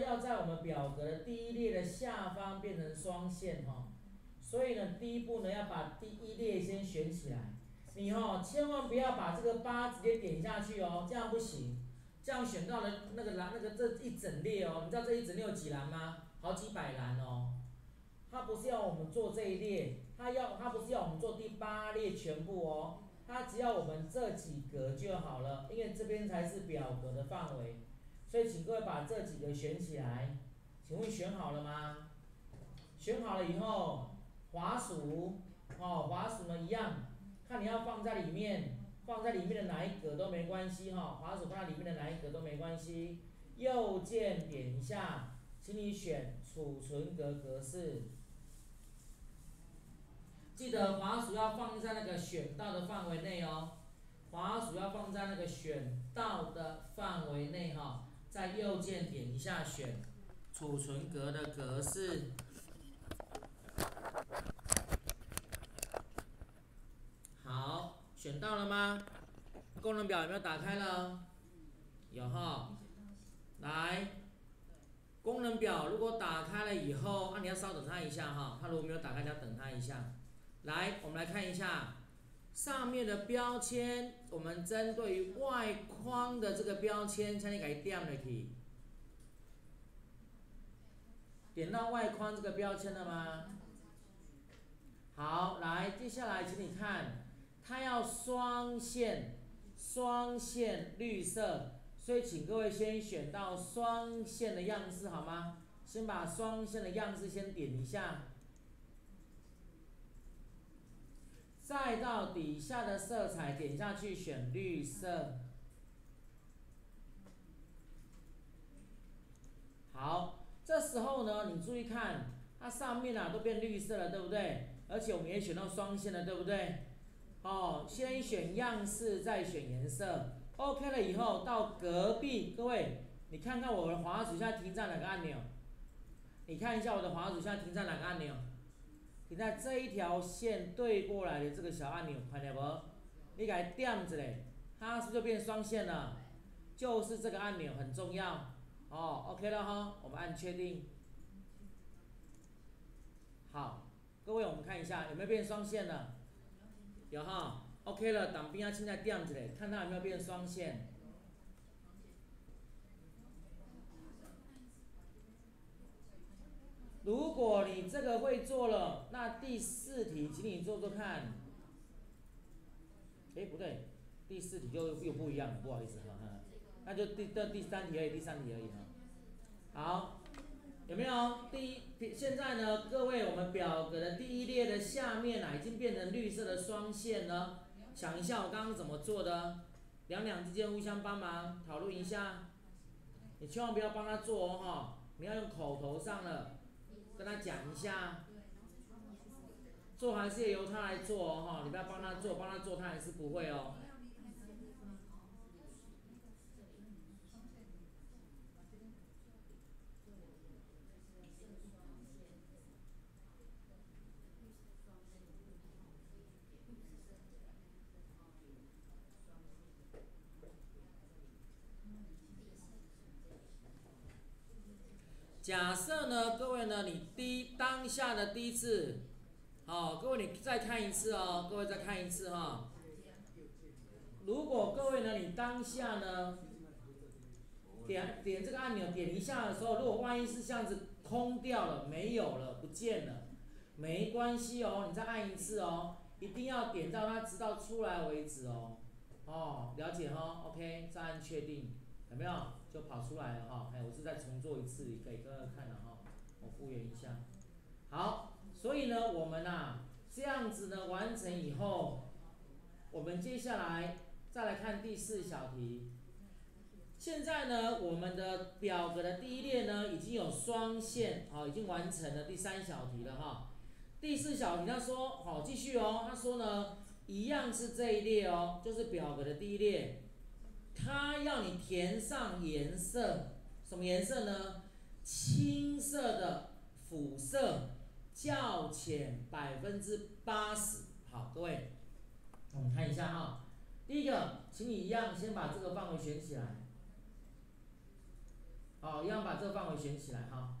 要在我们表格的第一列的下方变成双线哈，所以呢第一步呢要把第一列先选起来，你哈千万不要把这个八直接点下去哦，这样不行，这样选到了那个栏那个这一整列哦，你知道这一整列有几栏吗？好几百栏哦，它不是要我们做这一列，它要它不是要我们做第八列全部哦，它只要我们这几格就好了，因为这边才是表格的范围。所以请各位把这几个选起来，请问选好了吗？选好了以后，滑鼠，哦，滑鼠呢一样，看你要放在里面，放在里面的哪一格都没关系哈，滑鼠放在里面的哪一格都没关系。右键点一下，请你选储存格格式。记得滑鼠要放在那个选到的范围内哦，滑鼠要放在那个选到的范围内哈。在右键点一下选储存格的格式，好，选到了吗？功能表有没有打开了？有哈。来，功能表如果打开了以后，那你要稍等它一下哈。它如果没有打开，你要等它一下。来，我们来看一下。上面的标签，我们针对于外框的这个标签，请你给点了去。点到外框这个标签了吗？好，来，接下来请你看，它要双线，双线绿色，所以请各位先选到双线的样式好吗？先把双线的样式先点一下。再到底下的色彩点下去选绿色，好，这时候呢，你注意看，它上面啊都变绿色了，对不对？而且我们也选到双线了，对不对？哦，先选样式，再选颜色，OK 了以后到隔壁，各位，你看看我的滑鼠现在停在哪个按钮？你看一下我的滑鼠现在停在哪个按钮？你在这一条线对过来的这个小按钮，看见不？你给它点着嘞，它是不是就变双线了？就是这个按钮很重要。哦，OK 了哈，我们按确定。好，各位我们看一下有没有变双线了？有哈，OK 了，挡边啊现在点着嘞，看它有没有变双线。如果你这个会做了，那第四题请你做做看。哎，不对，第四题又又不一样了，不好意思哈，那就第第第三题而已，第三题而已哈。好，有没有？第一，现在呢，各位，我们表格的第一列的下面啊，已经变成绿色的双线了。想一下我刚刚怎么做的，两两之间互相帮忙讨论一下。你千万不要帮他做哦哈，你要用口头上的。跟他讲一下，做还是由他来做哦，哈，你不要帮他做，帮他做他还是不会哦。假设呢，各位呢，你第一当下的第一次，好，各位你再看一次哦，各位再看一次哈。如果各位呢，你当下呢，点点这个按钮点一下的时候，如果万一是这样子空掉了，没有了，不见了，没关系哦，你再按一次哦，一定要点到它直到出来为止哦。哦，了解哈，OK，再按确定，有没有？就跑出来了哈，哎，我是再重做一次给各位看的哈，我复原一下。好，所以呢，我们呐这样子呢完成以后，我们接下来再来看第四小题。现在呢，我们的表格的第一列呢已经有双线，好，已经完成了第三小题了哈。第四小题他说，好，继续哦，他说呢，一样是这一列哦，就是表格的第一列。它要你填上颜色，什么颜色呢？青色的肤色较浅百分之八十。好，各位，我们看一下哈。第一个，请你一样先把这个范围选起来。好，一样把这个范围选起来哈。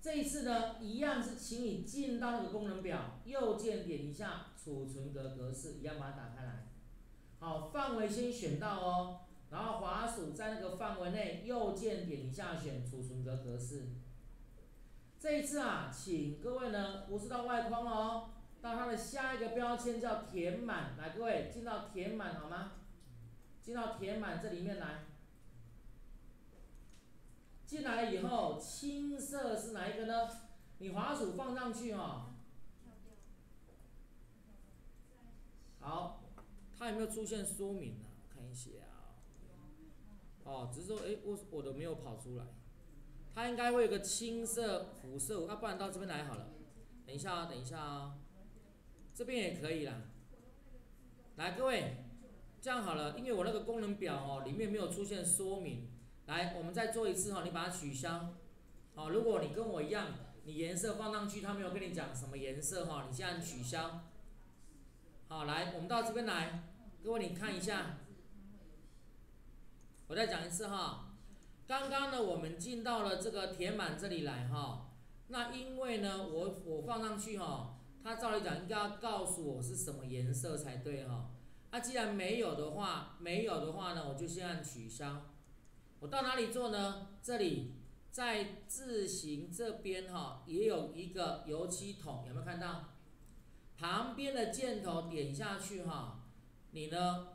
这一次呢，一样是请你进到那个功能表，右键点一下储存格格式，一样把它打开来。好，范围先选到哦，范围内，右键点一下选储存格格式。这一次啊，请各位呢，不是到外框哦，到它的下一个标签叫填满，来各位进到填满好吗？进到填满这里面来。进来以后，青色是哪一个呢？你滑鼠放上去哦。好，它有没有出现说明呢？我看一下哦，只是说，哎，我我的没有跑出来。它应该会有个青色辐射，那不然到这边来好了。等一下啊，等一下啊，这边也可以啦。来，各位，这样好了，因为我那个功能表哦，里面没有出现说明。来，我们再做一次哈，你把它取消。好，如果你跟我一样，你颜色放上去，他没有跟你讲什么颜色哈，你现在取消。好，来，我们到这边来，各位你看一下。我再讲一次哈，刚刚呢我们进到了这个填满这里来哈，那因为呢我我放上去哈，它照理讲应该要告诉我是什么颜色才对哈，那既然没有的话，没有的话呢我就先按取消。我到哪里做呢？这里在字形这边哈，也有一个油漆桶，有没有看到？旁边的箭头点下去哈，你呢，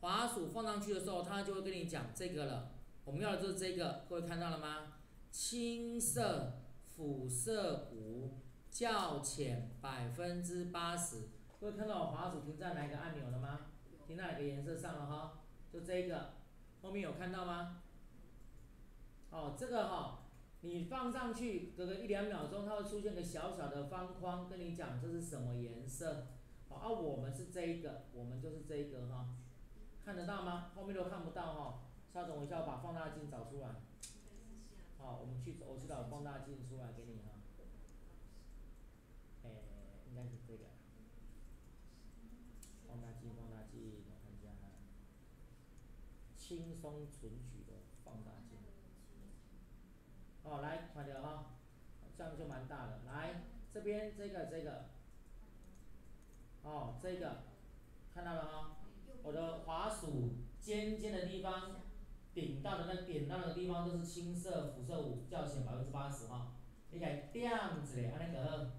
滑鼠放上去的时候，它就会跟你讲这个了。我们要的就是这个，各位看到了吗？青色辐射五较浅百分之八十。各位看到我滑鼠停在哪一个按钮了吗？停在哪个颜色上了哈？就这个，后面有看到吗？哦，这个哈，你放上去，隔个一两秒钟，它会出现个小小的方框，跟你讲这是什么颜色。好，啊，我们是这一个，我们就是这一个哈，看得到吗？后面都看不到哈。稍等我一下，我把放大镜找出来。好，我们去，我去找放大镜出来给你哈。哎，应该是这个。放大镜，放大镜，我看一下哈。轻松存取的放大镜。哦，来，快点哈，这样就蛮大的。来，这边这个这个，哦，这个看到了哈，我的滑鼠尖尖的地方，顶到的那点到那个地方都是青色辐射五，较浅百分之八十哈。你看点子嘞，安尼个，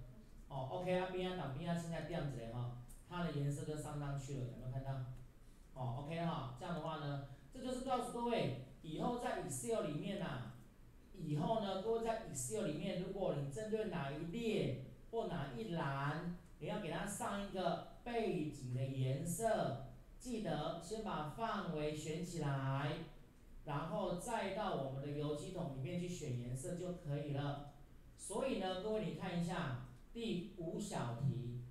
哦，OK 啊，边啊挡边啊，现在点子嘞哈，它的颜色就上上去了，有没有看到？哦，OK 哈，这样的话呢，这就是告诉各位，以后在 Excel 里面呐。以后呢，各位在 Excel 里面，如果你针对哪一列或哪一栏，你要给它上一个背景的颜色，记得先把范围选起来，然后再到我们的油漆桶里面去选颜色就可以了。所以呢，各位你看一下第五小题，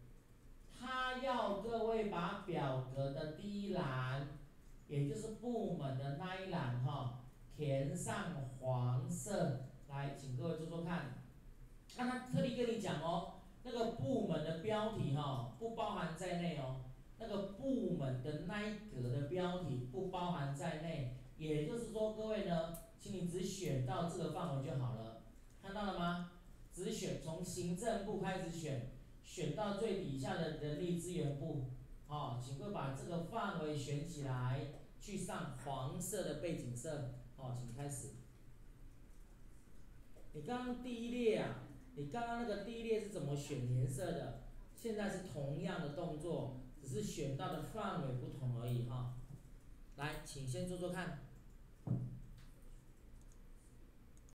它要各位把表格的第一栏，也就是部门的那一栏哈。填上黄色，来，请各位做做看。那他特地跟你讲哦，那个部门的标题哈不包含在内哦，那个部门的那一格的标题不包含在内。也就是说，各位呢，请你只选到这个范围就好了，看到了吗？只选从行政部开始选，选到最底下的人力资源部，哦，请各位把这个范围选起来，去上黄色的背景色。哦，请开始。你刚刚第一列啊，你刚刚那个第一列是怎么选颜色的？现在是同样的动作，只是选到的范围不同而已哈。来，请先做做看。